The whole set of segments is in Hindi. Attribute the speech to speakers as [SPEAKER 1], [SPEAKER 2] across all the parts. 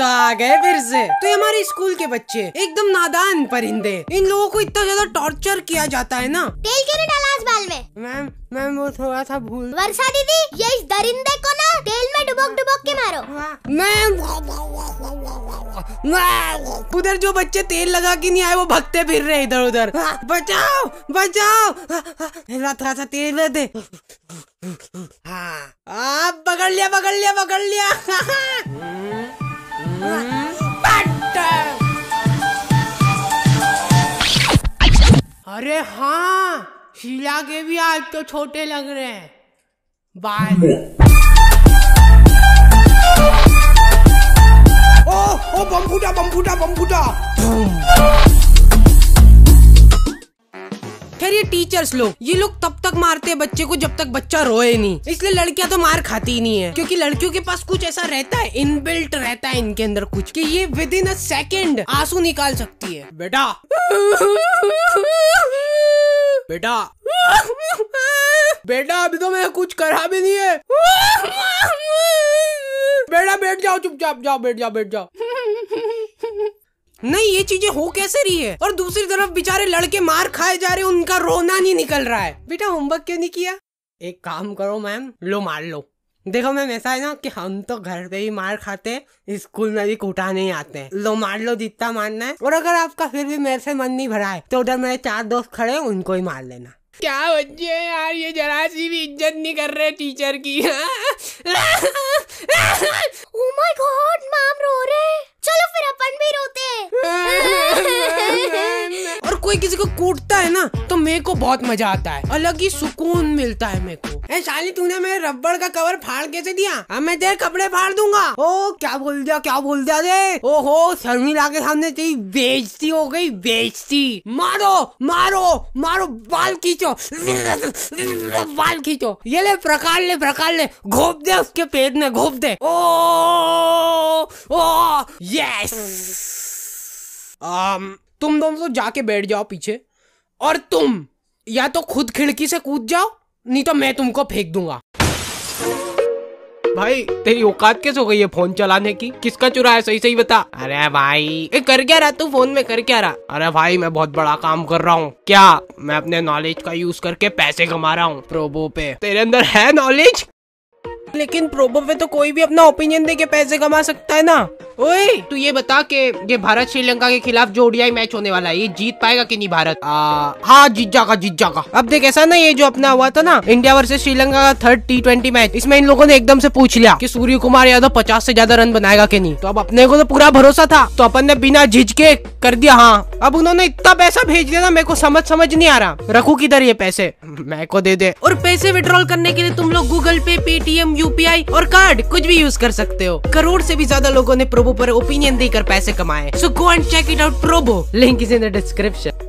[SPEAKER 1] तो आ गए फिर से। तो ये हमारे स्कूल के बच्चे एकदम नादान परिंदे। इन लोगों को इतना ज़्यादा टॉर्चर किया जाता है ना?
[SPEAKER 2] तेल क्यों डाला आज बाल में?
[SPEAKER 1] मैम मैम वो थोड़ा सा भूल
[SPEAKER 2] वर्षा दीदी ये इस दरिंदे को ना तेल में डुबोक डुबोक के मारो।
[SPEAKER 1] मैम उधर जो बच्चे तेल लगा के नहीं आए वो भगते फिर रहे इधर उधर। बचाओ बचाओ। थोड़ा थोड़ा सा तेल दे हाँ। आप पकड़ लिया पकड़ लिया पकड़ लिया। हाँ शीला के भी आज तो छोटे लग रहे हैं। बाल ओ ओ बम फूटा बम फूटा बम फूटा खैर ये टीचर्स लोग ये लोग तब तक मारते हैं बच्चे को जब तक बच्चा रोए नहीं। इसलिए लड़कियाँ तो मार खाती ही नहीं है। क्योंकि लड़कियों के पास कुछ ऐसा रहता है इनबिल्ट रहता है इनके अंदर कुछ कि ये विद इन अ सेकेंड आँसू निकाल सकती है। बेटा। बेटा। बेटा, अभी तो मैं कुछ करा भी नहीं है। बेटा, बैठ जाओ, चुपचाप जाओ, बैठ जाओ बैठ जाओ। नहीं, ये चीज़ें हो कैसे रही है? और दूसरी तरफ़ बेचारे लड़के मार खाए जा रहे उनका रोना नहीं निकल रहा है। बेटा होमवर्क क्यों नहीं किया? एक काम करो मैम लो, मार लो। देखो मैम ऐसा है ना कि हम तो घर पे ही मार खाते हैं स्कूल में भी कूटा नहीं आते हैं। लो मार लो जितना मारना है। और अगर आपका फिर भी मेरे से मन नहीं भरा है तो उधर मेरे चार दोस्त खड़े हैं उनको ही मार लेना। क्या बच्चे हैं यार ये जरा सी भी इज़्ज़त नहीं कर रहे टीचर की।
[SPEAKER 2] ओ माय गॉड मैम रो रहे चलो फिर अपन भी रोते हैं।
[SPEAKER 1] और कोई किसी को कूटता है ना तो मेरे को बहुत मज़ा आता है। अलग ही सुकून मिलता है मेरे को। ए शाली तूने मेरे रबड़ का कवर फाड़ कैसे दिया? अब मैं तेरे कपड़े फाड़ दूँगा। ओ क्या बोल दिया क्या बोल दिया रे? ओहो शर्मिला के सामने तेरी बेइज्जती हो गई बेइज्जती। मारो मारो मारो बाल खींचो। बाल खींचो। ये ले प्रकार ले प्रकार ले। घोप दे उसके पेट में घोप दे। ओ ओ यस um, तुम दोनों तो जाके बैठ जाओ पीछे। और तुम या तो खुद खिड़की से कूद जाओ नहीं तो मैं तुमको फेंक दूँगा। भाई तेरी औकात कैसे हो गई है फ़ोन चलाने की? किसका चुरा है? सही सही बता। अरे भाई ए, कर क्या रहा तू फ़ोन में? कर क्या रहा? अरे भाई मैं बहुत बड़ा काम कर रहा हूँ। क्या? मैं अपने नॉलेज का यूज़ करके पैसे कमा रहा हूँ। प्रोबो पे। तेरे अंदर है नॉलेज लेकिन प्रोबो पे तो कोई भी अपना ओपिनियन दे के पैसे कमा सकता है ना। ओए तू ये बता के ये भारत श्रीलंका के खिलाफ जो ओडीआई मैच होने वाला है ये जीत पाएगा कि नहीं भारत? आ, हाँ जीत जाएगा जीत जाएगा अब देख ऐसा ना ये जो अपना हुआ था ना इंडिया वर्सेस श्रीलंका का थर्ड टी ट्वेंटी मैच इसमें इन लोगों ने एकदम से पूछ लिया कि सूर्य कुमार यादव पचास से ज़्यादा रन बनाएगा कि नहीं। तो अब अपने को तो पूरा भरोसा था तो अपन ने बिना झिझके कर दिया हाँ। अब उन्होंने इतना पैसा भेज दिया ना मेरे को समझ समझ नहीं आ रहा। रखू किधर ये पैसे? मैं को दे दे। और पैसे विड्रॉल करने के लिए तुम लोग गूगल पे पेटीएम यूपीआई और कार्ड कुछ भी यूज़ कर सकते हो। करोड़ से भी ज़्यादा लोगों ने प्रोबो पर ओपिनियन देकर पैसे कमाए। So go and check it out Probo link is in the description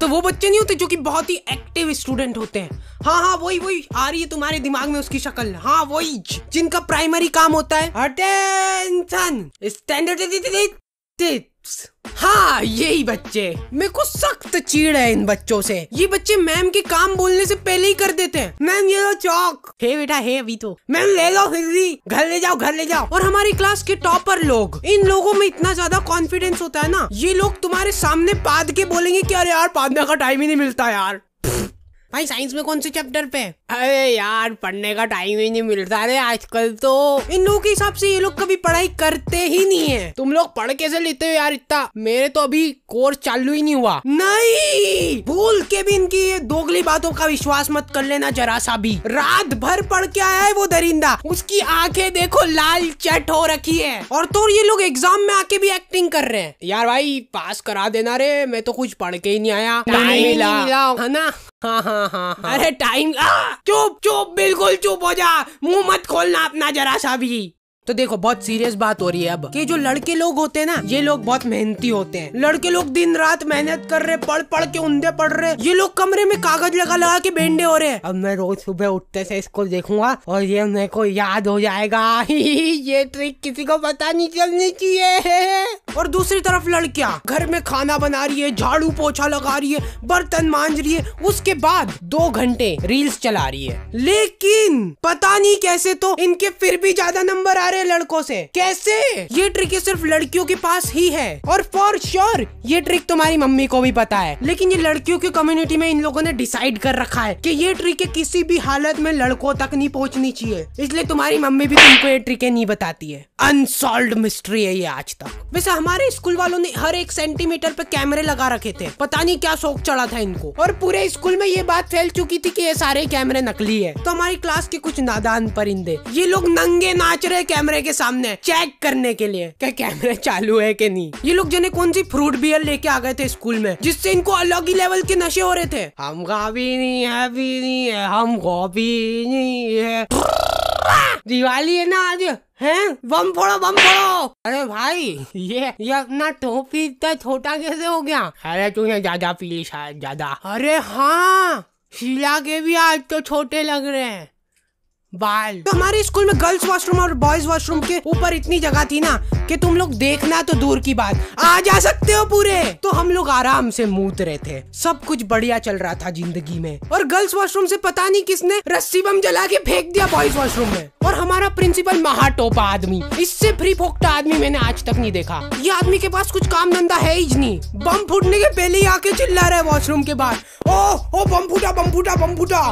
[SPEAKER 1] तो वो बच्चे नहीं होते जो कि बहुत ही एक्टिव स्टूडेंट होते हैं। हाँ हाँ वही वही आ रही है तुम्हारे दिमाग में उसकी शक्ल। हाँ वही। जिनका प्राइमरी काम होता है अटेंशन स्टैंडर्ड हाँ यही बच्चे। मेरे को सख्त चीड़ है इन बच्चों से। ये बच्चे मैम के काम बोलने से पहले ही कर देते हैं। मैम ये लो चौक। हे बेटा हे अभी तो। मैम ले लो फिर भी घर ले जाओ घर ले जाओ। और हमारी क्लास के टॉपर लोग इन लोगों में इतना ज़्यादा कॉन्फिडेंस होता है ना ये लोग तुम्हारे सामने पाद के बोलेंगे कि अरे यार पादने का टाइम ही नहीं मिलता यार। भाई साइंस में कौन से चैप्टर पे अरे यार पढ़ने का टाइम ही नहीं मिलता। रे आजकल तो इन लोगों के हिसाब से ये लोग कभी पढ़ाई करते ही नहीं है। तुम लोग पढ़ कैसे लेते हो यार इतना। मेरे तो अभी कोर्स चालू ही नहीं हुआ। नहीं! भूल के भी इनकी ये दोगली बातों का विश्वास मत कर लेना जरा सा भी। रात भर पढ़ के आया है वो दरिंदा। उसकी आँखें देखो लाल चट हो रखी है। और तो ये लोग एग्ज़ाम में आके भी एक्टिंग कर रहे हैं। यार भाई पास करा देना रे। मैं तो कुछ पढ़ के ही नहीं आया। टाइम है ना? हाँ हाँ हाँ हाँ। अरे टाइम चुप चुप, बिल्कुल चुप हो जा। मुँह मत खोलना अपना जरा सा भी। तो देखो, बहुत सीरियस बात हो रही है अब। कि जो लड़के लोग होते हैं ना, ये लोग बहुत मेहनती होते हैं। लड़के लोग दिन रात मेहनत कर रहे, पढ़ पढ़ के उंदे पढ़ रहे। ये लोग कमरे में कागज़ लगा लगा के बेंडे हो रहे हैं। अब मैं रोज सुबह उठते से इसको देखूँगा, और ये मेरे को याद हो जाएगा। ये ट्रिक किसी को पता नहीं चलनी चाहिए। और दूसरी तरफ़ लड़कियाँ। घर में खाना बना रही है, झाड़ू पोछा लगा रही है, बर्तन मांज रही है, उसके बाद दो घंटे रील्स चला रही है। लेकिन पता नहीं कैसे तो इनके फिर भी ज़्यादा नंबर आ रहे हैं लड़कों से। कैसे? ये ट्रिक सिर्फ़ लड़कियों के पास ही है। और फॉर श्योर ये ट्रिक तुम्हारी मम्मी को भी पता है। लेकिन ये लड़कियों की कम्युनिटी में इन लोगों ने डिसाइड कर रखा है कि ये ट्रिक किसी भी हालत में लड़कों तक नहीं पहुंचनी चाहिए। इसलिए तुम्हारी मम्मी भी तुमको ये ट्रिकें नहीं बताती है। अनसॉल्व मिस्ट्री है ये आज तक। वैसे हमारे स्कूल वालों ने हर एक सेंटीमीटर पे कैमरे लगा रखे थे। पता नहीं क्या शौक चढ़ा था इनको। और पूरे स्कूल में ये बात फैल चुकी थी कि ये सारे कैमरे नकली है। तो हमारी क्लास के कुछ नादान परिंदे, ये लोग नंगे नाच रहे कैमरे के सामने चेक करने के लिए क्या कैमरे चालू है कि नहीं। ये लोग जने कौन सी फ्रूट बियर लेके आ गए थे स्कूल में, जिससे इनको अलग ही लेवल के नशे हो रहे थे। हम भी नहीं है, भी नहीं है हम भी नहीं है। दिवाली है ना आज? हैं? बम फोड़ो बम फोड़ो! अरे भाई ये ये अपना टोपी इतना छोटा कैसे हो गया? अरे तूने ज़्यादा पी ली शायद ज़्यादा। अरे हाँ शीला के भी आज तो छोटे लग रहे हैं। बाल। तो हमारे स्कूल में गर्ल्स वॉशरूम और बॉयज़ वॉशरूम के ऊपर इतनी जगह थी ना कि तुम लोग देखना तो दूर की बात। आ जा सकते हो पूरे। तो हम लोग आराम से मूत रहे थे। सब कुछ बढ़िया चल रहा था ज़िंदगी में। और गर्ल्स वॉशरूम से पता नहीं किसने रस्सी बम जला के फेंक दिया बॉयज़ वॉशरूम में। और हमारा प्रिंसिपल महाटोपा आदमी। इससे फ्री फोकटा आदमी मैंने आज तक नहीं देखा। ये आदमी के पास कुछ काम धंधा है ही नहीं। बम फूटने के पहले ही आके चिल्ला रहा वॉशरूम के बाहर। ओ ओ, बम फूटा बम फूटा बम फूटा।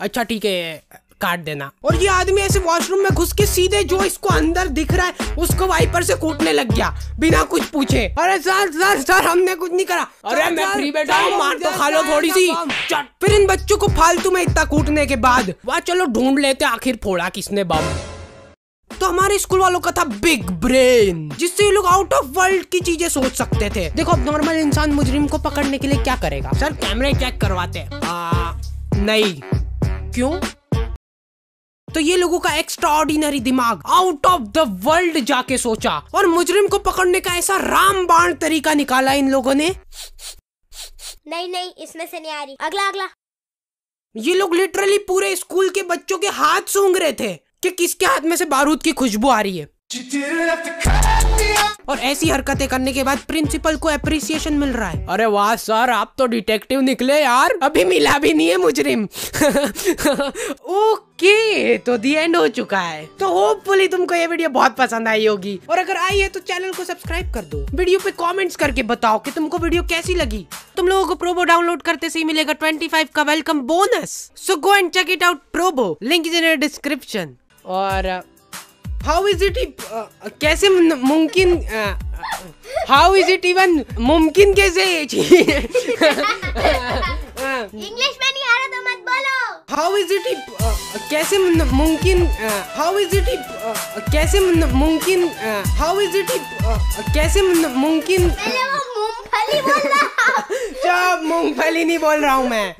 [SPEAKER 1] अच्छा ठीक है। काट देना। और ये आदमी ऐसे वॉशरूम में घुस के सीधे जो इसको अंदर दिख रहा है उसको वाइपर से कूटने लग गया बिना कुछ पूछे। अरे सर सर सर हमने कुछ नहीं करा। अरे मैं फ्री बैठा हूँ मार तो खा लो थोड़ी सी। फिर इन बच्चों को फालतू में इतना कूटने के बाद वह चलो ढूंढ लेते आखिर फोड़ा किसने बम। तो हमारे स्कूल वालों का था बिग ब्रेन जिससे ये लोग आउट ऑफ़ वर्ल्ड की चीज़ें सोच सकते थे। देखो अब नॉर्मल इंसान मुजरिम को पकड़ने के लिए क्या करेगा? सर कैमरे चेक करवाते आ, नहीं। क्यों? तो ये लोगों का एक्स्ट्रा ऑर्डिनरी दिमाग आउट ऑफ़ द वर्ल्ड जाके सोचा और मुजरिम को पकड़ने का ऐसा रामबाण तरीका निकाला इन लोगों ने।
[SPEAKER 2] नहीं नहीं इसमें से नहीं आ रही। अगला अगला।
[SPEAKER 1] ये लोग लिटरली पूरे स्कूल के बच्चों के हाथ सूंघ रहे थे कि किसके हाथ में से बारूद की खुशबू आ रही है। और ऐसी हरकतें करने के बाद प्रिंसिपल को अप्रिसिएशन मिल रहा है। अरे वाह सर आप तो डिटेक्टिव निकले यार। अभी मिला भी नहीं है मुजरिम। ओके तो दी एंड हो चुका है। तो होपफुली तुमको ये वीडियो बहुत पसंद आई होगी। और अगर आई है तो चैनल को सब्सक्राइब कर दो। वीडियो पे कमेंट्स करके बताओ कि तुमको वीडियो कैसी लगी। तुम लोगों को प्रोबो डाउनलोड करते से ही मिलेगा 25 का welcome bonus so go and check it out Probo link is in description और हाउ इज़ इट कैसे मुमकिन हाउ इज़ इट इवन मुमकिन कैसे ये
[SPEAKER 2] इंग्लिश में नहीं आ रहा तो मत बोलो।
[SPEAKER 1] हाउ इज़ इट कैसे मुमकिन हाउ इज़ इट कैसे मुमकिन हाउ इज़ इट कैसे मुमकिन?
[SPEAKER 2] मूंगफली बोल रहा
[SPEAKER 1] मूंगफली नहीं बोल रहा हूँ मैं।